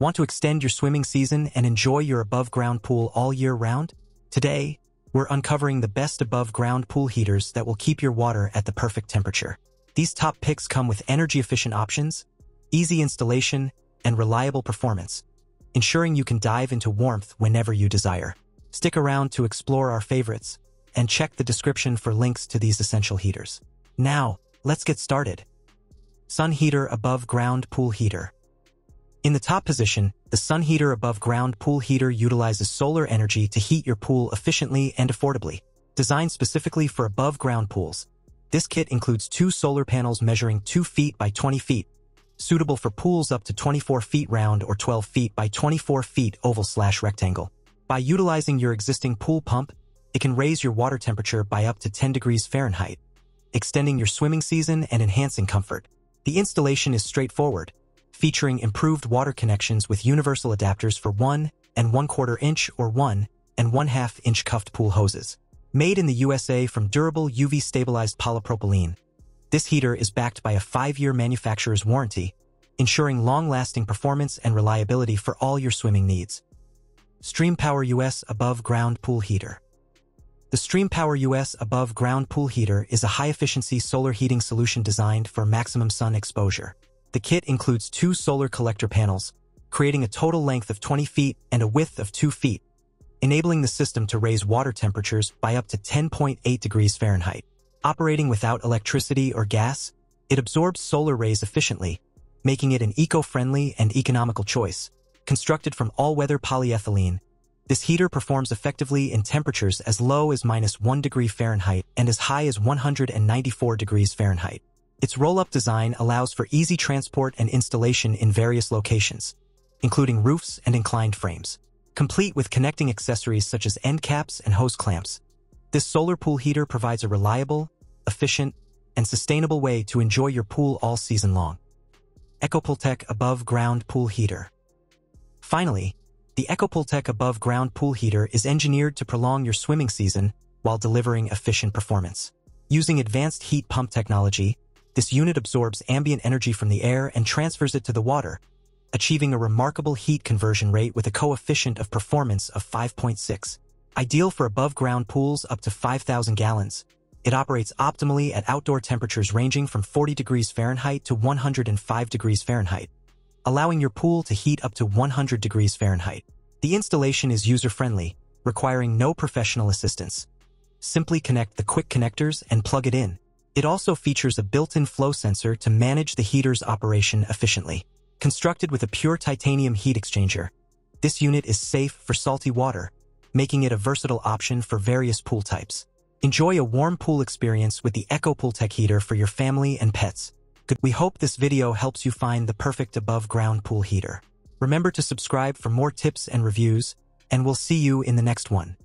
Want to extend your swimming season and enjoy your above-ground pool all year round? Today, we're uncovering the best above-ground pool heaters that will keep your water at the perfect temperature. These top picks come with energy-efficient options, easy installation, and reliable performance, ensuring you can dive into warmth whenever you desire. Stick around to explore our favorites, and check the description for links to these essential heaters. Now, let's get started. Sun Heater Above Ground Pool Heater in the top position, the Sun Heater above ground pool heater utilizes solar energy to heat your pool efficiently and affordably. Designed specifically for above ground pools, this kit includes two solar panels measuring 2 feet by 20 feet, suitable for pools up to 24 feet round or 12 feet by 24 feet oval slash rectangle. By utilizing your existing pool pump, it can raise your water temperature by up to 10 degrees Fahrenheit, extending your swimming season and enhancing comfort. The installation is straightforward, featuring improved water connections with universal adapters for 1 and 1 quarter inch or 1 and 1 half inch cuffed pool hoses. Made in the USA from durable UV-stabilized polypropylene, this heater is backed by a 5-year manufacturer's warranty, ensuring long-lasting performance and reliability for all your swimming needs. Stream Power US Above Ground Pool Heater The Stream Power US Above Ground Pool Heater is a high-efficiency solar heating solution designed for maximum sun exposure. The kit includes two solar collector panels, creating a total length of 20 feet and a width of 2 feet, enabling the system to raise water temperatures by up to 10.8 degrees Fahrenheit. Operating without electricity or gas, it absorbs solar rays efficiently, making it an eco-friendly and economical choice. Constructed from all-weather polyethylene, this heater performs effectively in temperatures as low as minus 1 degree Fahrenheit and as high as 194 degrees Fahrenheit. Its roll-up design allows for easy transport and installation in various locations, including roofs and inclined frames, complete with connecting accessories such as end caps and hose clamps. This solar pool heater provides a reliable, efficient, and sustainable way to enjoy your pool all season long. EcoPoolTech Above Ground Pool Heater Finally, the EcoPoolTech Above Ground Pool Heater is engineered to prolong your swimming season while delivering efficient performance. Using advanced heat pump technology, this unit absorbs ambient energy from the air and transfers it to the water, achieving a remarkable heat conversion rate with a coefficient of performance of 5.6. Ideal for above-ground pools up to 5,000 gallons, it operates optimally at outdoor temperatures ranging from 40 degrees Fahrenheit to 105 degrees Fahrenheit, allowing your pool to heat up to 100 degrees Fahrenheit. The installation is user-friendly, requiring no professional assistance. Simply connect the quick connectors and plug it in. It also features a built-in flow sensor to manage the heater's operation efficiently. Constructed with a pure titanium heat exchanger, this unit is safe for salty water, making it a versatile option for various pool types. Enjoy a warm pool experience with the EcoPoolTech heater for your family and pets. We hope this video helps you find the perfect above-ground pool heater. Remember to subscribe for more tips and reviews, and we'll see you in the next one.